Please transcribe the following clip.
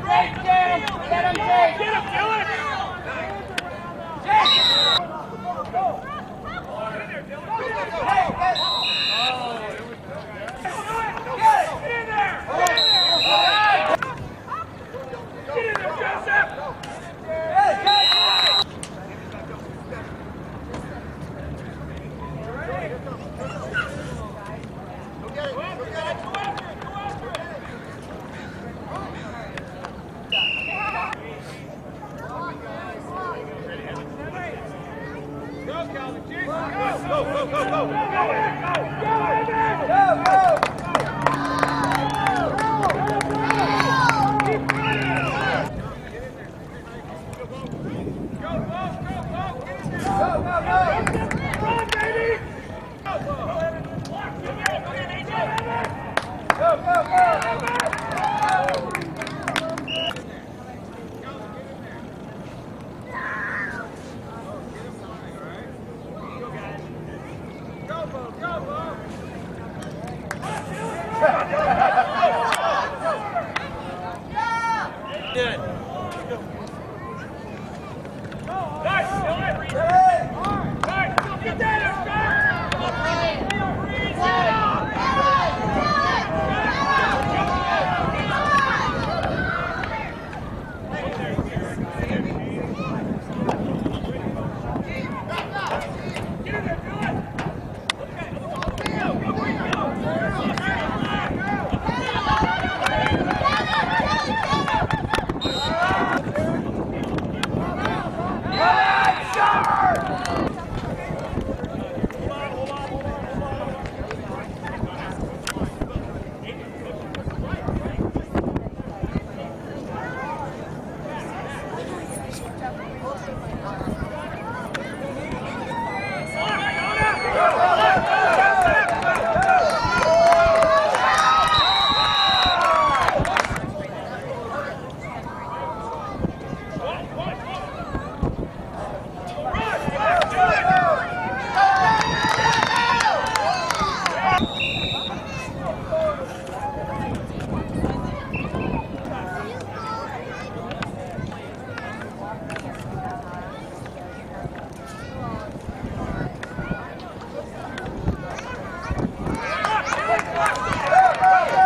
Go, Vamos!